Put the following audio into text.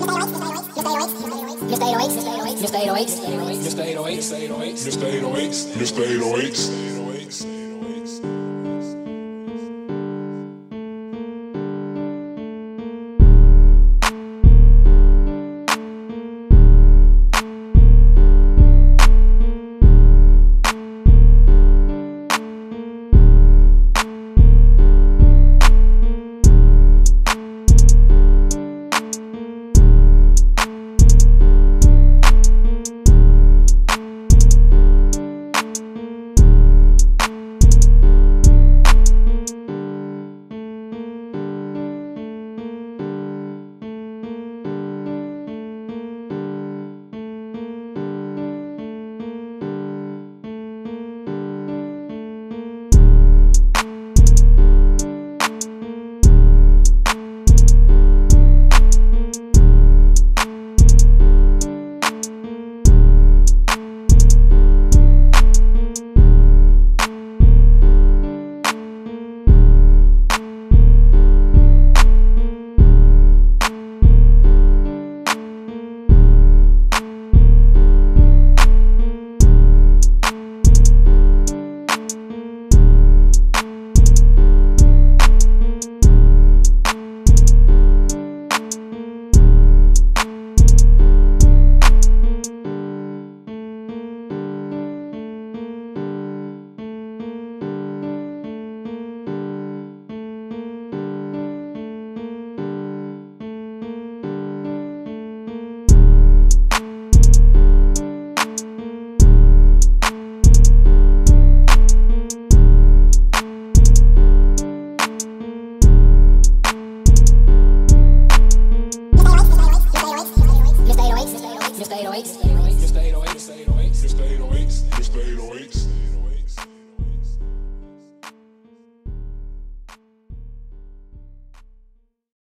Mr. 808s, Mr. 808s, Mr. 808s, Mr. 808s, Mr. 808s, Mr. 808s, Mr. 808s, Mr. 808s, Mr. 808s, Mr. 808s, Mr. 808s.